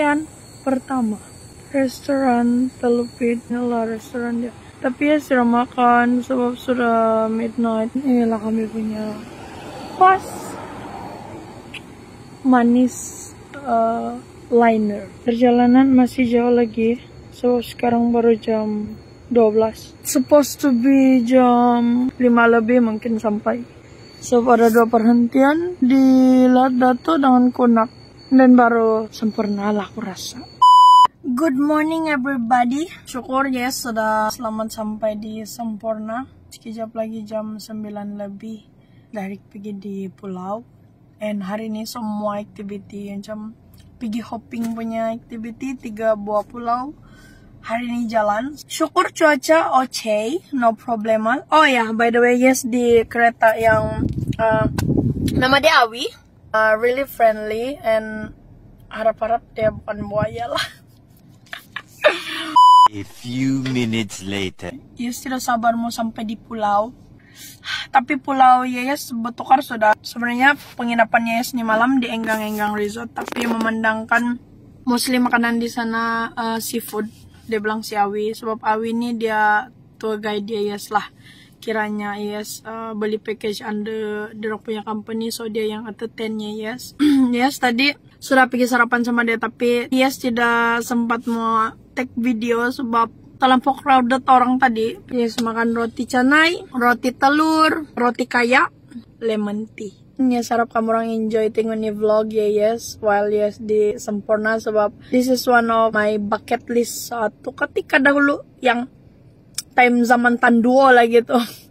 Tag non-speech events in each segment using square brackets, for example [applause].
perhentian pertama restoran inilah restoran dia. Tapi ya sudah makan sebab sudah midnight. Inilah kami punya. Pas manis uh, liner. Perjalanan masih jauh lagi so sekarang baru jam 12 supposed to be jam 5 lebih mungkin sampai. So ada dua perhentian di Lat Dato dengan Konak dan baru sempurna lah aku rasa. Good morning everybody. Syukur ya sudah selamat sampai di Sempurna. Sekejap lagi jam 9 lebih. Dari pergi di pulau. And hari ini semua activity Macam pergi hopping punya activity Tiga buah pulau. Hari ini jalan. Syukur cuaca oke, okay, no problema. Oh ya, yeah, by the way, yes di kereta yang uh, nama dia Awi, uh, really friendly and harap-harap dia bukan buaya lah. A few minutes later. Yes tidak sabar mau sampai di pulau. Tapi pulau Yes Betukar sudah sebenarnya penginapan Yes ini malam di Enggang-Enggang Resort tapi memandangkan mostly makanan di sana uh, seafood dia bilang si Awi sebab Awi ini dia tour guide dia yes lah kiranya yes uh, beli package under dia punya company so dia yang entertainnya yes. [clears throat] Yes tadi sudah pergi sarapan sama dia tapi yes tidak sempat mau take video sebab terlampau crowded orang tadi. Yes makan roti canai roti telur roti kaya lemon tea. Ya sarap kamu orang enjoy tengok nih vlog ya yes. While yes di sempurna sebab this is one of my bucket list. Satu ketika dahulu yang time zaman tanduo lah gitu [laughs]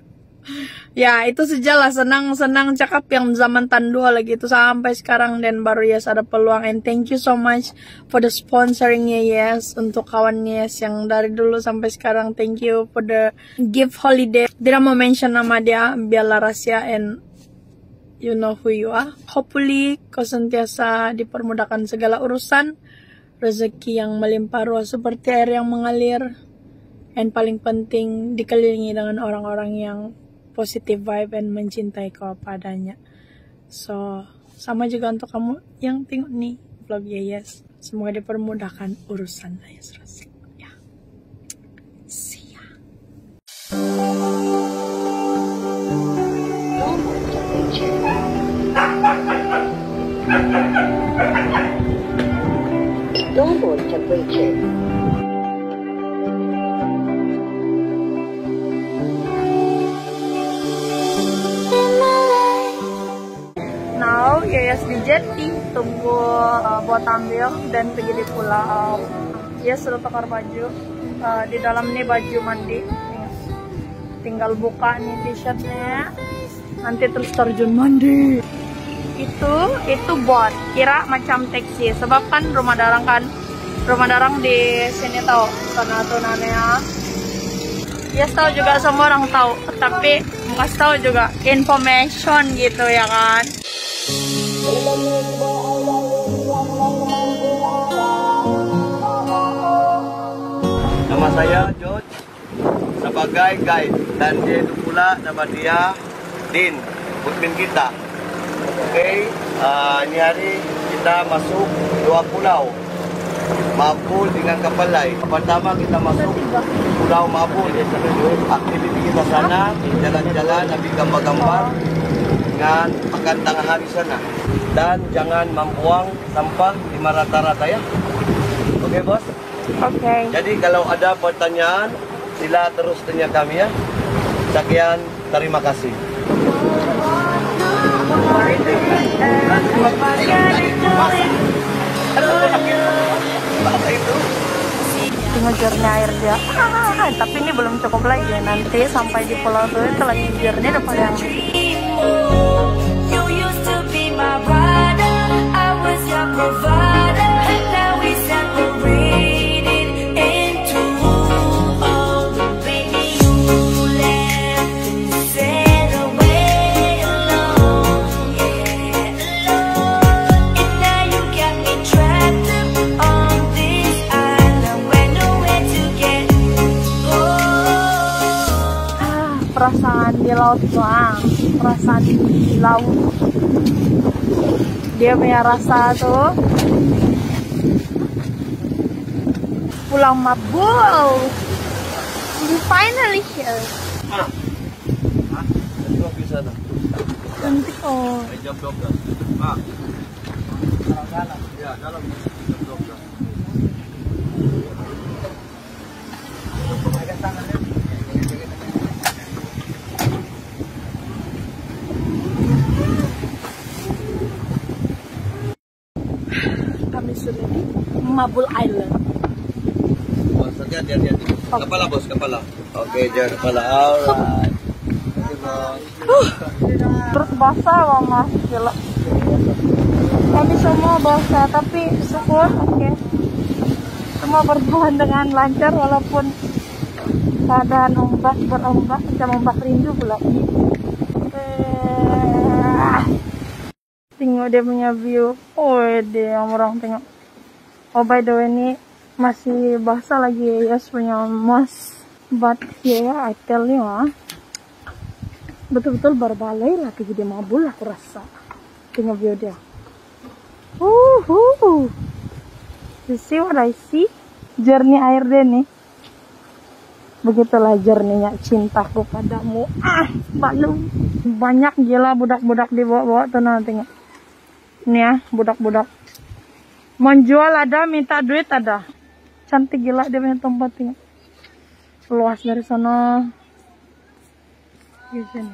ya itu sejalah senang senang cakap yang zaman tanduo lagi itu sampai sekarang dan baru yes ada peluang. And thank you so much for the sponsoringnya yes untuk kawan yes yang dari dulu sampai sekarang. Thank you for the gift holiday. Tidak mau mention nama dia biarlah rahasia and you know who you are. Hopefully, kau sentiasa dipermudahkan segala urusan, rezeki yang melimpah ruah seperti air yang mengalir, and paling penting dikelilingi dengan orang-orang yang positive vibe and mencintai kau padanya. So, sama juga untuk kamu yang tengok nih vlog Yes. Semoga dipermudahkan urusan Yes Rasul. Ya. See ya. Double temperature. Now, ambil dan pergi di pulau. Yes, sudah tukar baju. Uh, di dalam nih baju mandi. Tinggal buka nih t-shirtnya. Nanti terus terjun mandi itu itu bot kira macam taksi sebab kan rumah darang kan rumah darang di sini tahu karena tunannya ya tahu juga semua orang tahu tapi nggak tahu juga information gitu ya kan nama saya George sebagai guide dan dia itu pula nama dia Din pemimpin kita Oke, uh, ini hari kita masuk dua pulau. Mabul dengan kapal lain. Pertama kita masuk Pulau Mabul. Aktiviti kita sana, jalan-jalan, ambil gambar-gambar dengan makan tengah hari sana. Dan jangan membuang sampah di rata-rata ya. Oke bos? Oke. Jadi kalau ada pertanyaan, sila terus tanya kami ya. Sekian, terima kasih. Jernih air dia. Ah, tapi ini belum cukup lagi. Nanti sampai di pulau itu itu lagi jernih depan yang You used to be my rider, I was your provider. Laut doang perasaan di laut dia punya rasa tuh Pulau Mabul. We finally here. Cantik oh. Ay, jam dog dah. Ah. Ya, dalam jam dog dah. Kami sudah di Mabul Island. Bos, hati-hati, hati-hati. Kepala bos, kepala. Oke, jangan kepala. Alright. Bos. Terus basah wah mas, gila. Kami semua basah, tapi syukur, oke. Semua berjalan dengan lancar walaupun keadaan ombak berombak macam ombak rindu pula. Eh, Tengok dia punya view. Oh, dia orang tengok. Oh, by the way, ini masih basah lagi ya punya mas. But yeah, I tell you ah. Betul-betul berbalai lah pergi di Mabul aku rasa. Tengok view dia. Uhuh. you see what I see? Jernih air dia nih. Begitulah jernihnya cintaku padamu. Ah balu banyak gila budak-budak di bawah-bawah tuh tengok. Ini ya budak-budak menjual ada minta duit ada cantik gila dia punya tempat tengok luas dari sana di sini.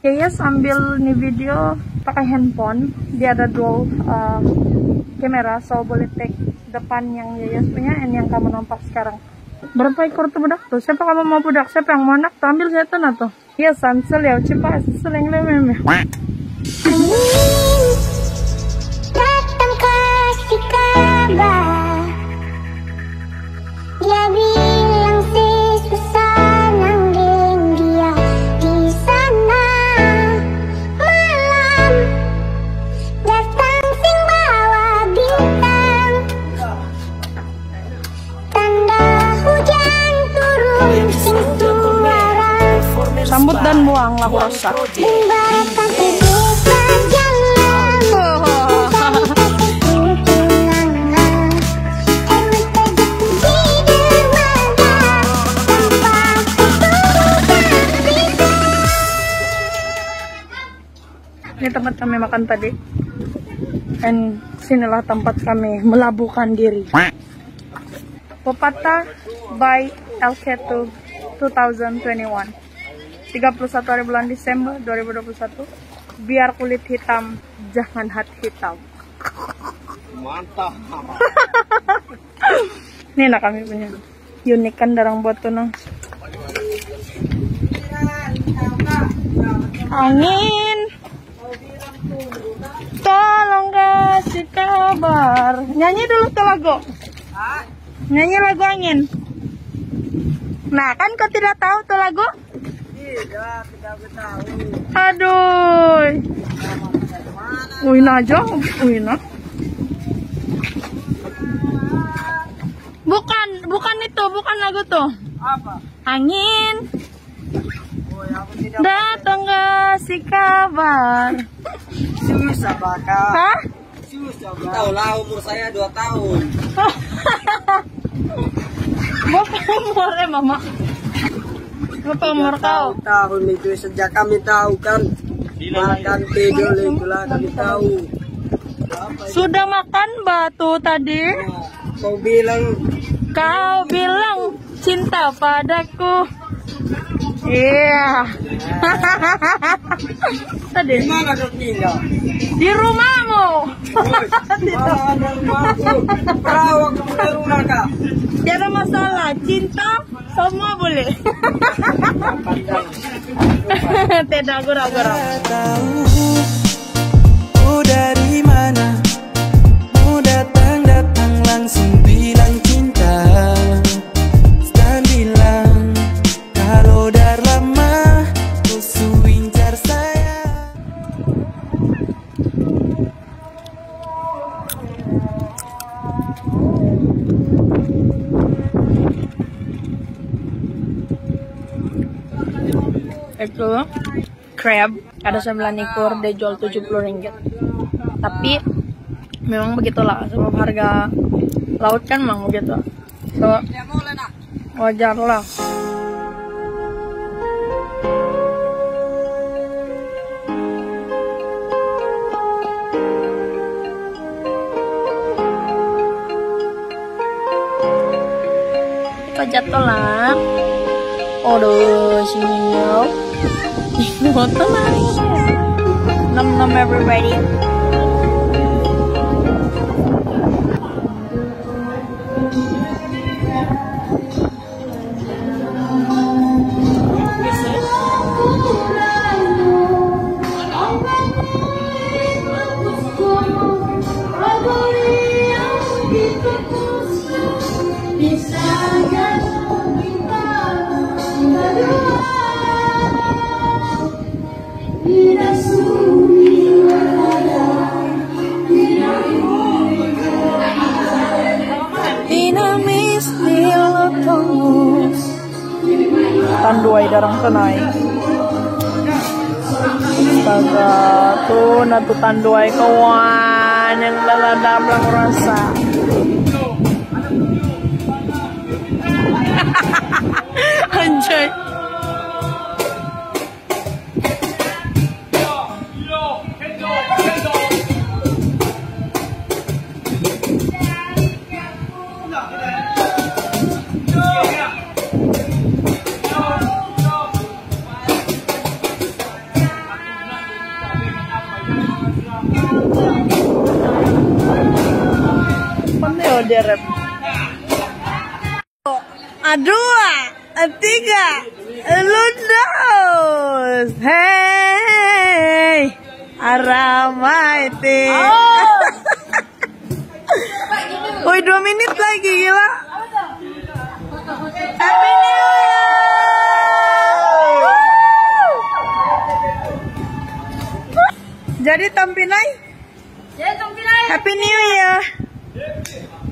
Ya ya sambil nih video pakai handphone, dia ada dual uh, kamera, so boleh take depan yang Yayas punya and yang kamu nampak sekarang. Berapa ekor tuh budak tuh? Siapa kamu mau budak? Siapa yang mau anak? Tuh ambil saya tuh. Iya sansel ya, cepat seleng lem Datang Dan rasa. Tinggalkan terbuka jalan Ini tempat kami makan tadi. And sinilah tempat kami melabuhkan diri. Pepatah by LK2 2021. 31 hari bulan Desember 2021. Biar kulit hitam, jangan hati hitam. Mantap. [laughs] Ini lah kami punya. Unik kan darang buat tuh nang. Angin. Tolong kasih kabar. Nyanyi dulu tuh lagu. Nyanyi lagu angin. Nah, kan kau tidak tahu tuh lagu? Tidak, tidak tahu. Aduh. Wina aja, Wina. Bukan, bukan itu, bukan lagu tuh. Apa? Angin. Datang kasih kabar. Susah bakal. Hah? Tahu lah umur saya 2 tahun. [laughs] Bapak umur eh mama. Bapak umur kau. Tahun itu sejak kami tahu kan. Makan tidur itulah kami tahu. Sudah makan batu tadi? Kau bilang Kau bilang cinta padaku. Iya. tadi mana kau tinggal? Di rumahmu. Tidak ada masalah, cinta semua boleh. Tidak gurau-gurau. ku dari mana Mau datang datang langsung itu crab ada 9 ekor dia jual 70 ringgit. Tapi memang begitulah sebab harga laut kan mang gitu so wajar lah. Jatuh lah Odorosiel. [laughs] what the money? Num num everybody. Tanduay darang tanay Astaga Tuh natu tanduay kawan Yang laladam lang rasa [laughs] Anjay Aramaite. Woi dua menit lagi gila. Happy New Year! Jadi tampinai? Happy New Year!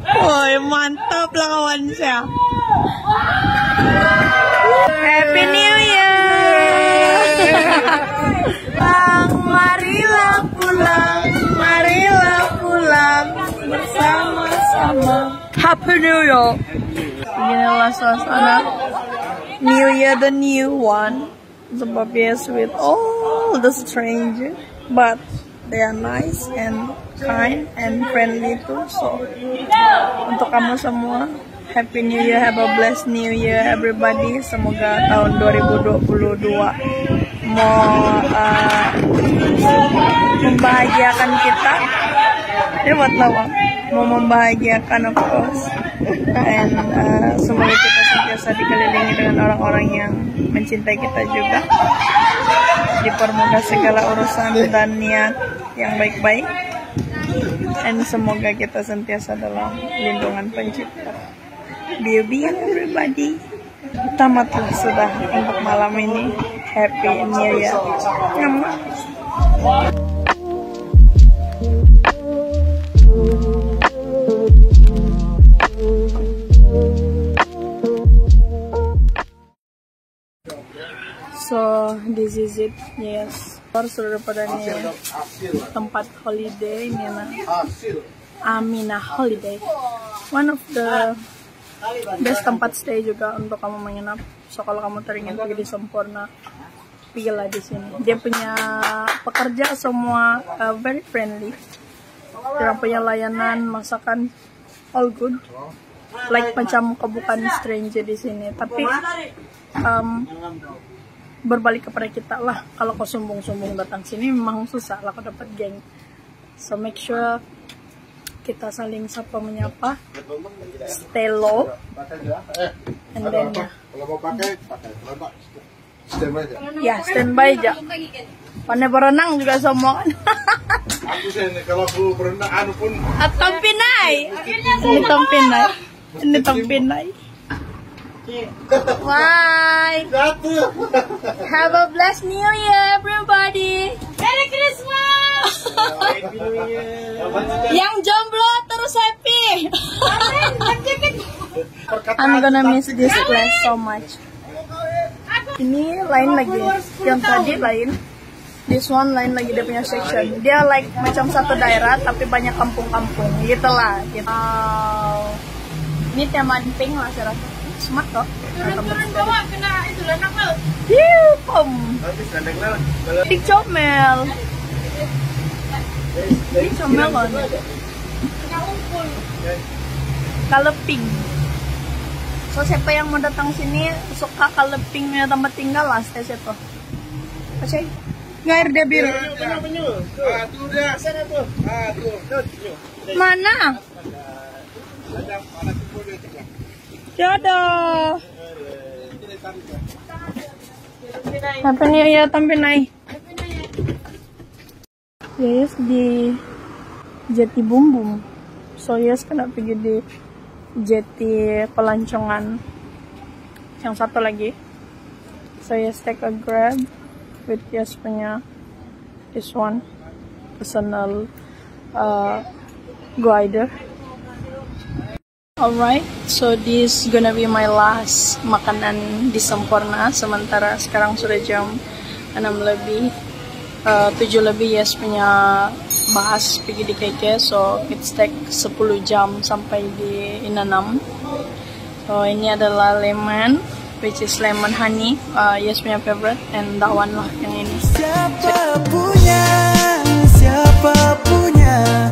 Woi mantap lah kawan saya. Happy New Year! Pulang, marilah pulang, bersama-sama. Happy New Year! Beginilah suasana New Year the new one. Sebab yes with all the stranger, but they are nice and kind and friendly too. So untuk kamu semua, Happy New Year, have a blessed New Year everybody. Semoga tahun 2022 mau uh, membahagiakan kita. Ini buat lawang. Mau membahagiakan of course. And uh, semoga kita sentiasa dikelilingi dengan orang-orang yang mencintai kita juga. Dipermudah segala urusan dan niat yang baik-baik. And semoga kita sentiasa dalam lindungan pencipta. Baby everybody. Tamatlah sudah untuk malam ini. Happy New Year. So this is it, yes. Sudah pada nih tempat holiday ini. Amina Holiday. One of the best tempat stay juga untuk kamu menginap. So kalau kamu teringin pergi di Sempurna, pilihlah di sini. Dia punya pekerja semua uh, very friendly. Dia punya layanan, masakan all good. Like macam kau bukan stranger di sini, tapi um, berbalik kepada kita lah. Kalau kau sombong-sombong datang sini, memang susah lah kau dapat geng. So make sure kita saling sapa menyapa, stay low, and then ya, Kalau mau pakai, pakai. Kalau enggak, stand aja. ya standby aja. Pandai berenang juga semua kan. Aku sih kalau aku berenang anu pun pinai. Ini tompinai. Ini tompinai. Bye. jatuh. Have a blessed New Year, everybody. Merry Christmas. Yang jomblo terus happy. I'm gonna miss this place so much. Ini lain lagi. Yang tadi lain. This one lain lagi dia punya section. Dia like macam satu daerah tapi banyak kampung-kampung. Gitu lah. Gitu. Wow. Ini tema pink lah saya rasa. Smart toh. Turun-turun bawah kena itu lah nakal. Hiu, pom. Kalau Big Chomel. Big Chomelon. Kalau pink. So siapa yang mau datang sini suka kalau pinknya tempat tinggal lah stay situ. Oke. Ngair dia biru. Ah. Ah. Mana? Tengah. Tiada. Apa nih ya tampil naik? Yes di Jati Bumbung. So yes kena pergi di Jati Pelancongan. Yang satu lagi. So yes take a grab with yes punya this one personal uh, glider. Alright, so this gonna be my last makanan di Sempurna. Sementara sekarang sudah jam 6 lebih, uh, 7 lebih yes punya bahas pergi di KK. So it's take 10 jam sampai di Inanam. So ini adalah lemon, which is lemon honey. Uh, yes punya favorite and that one lah yang ini. Siapa punya, siapa punya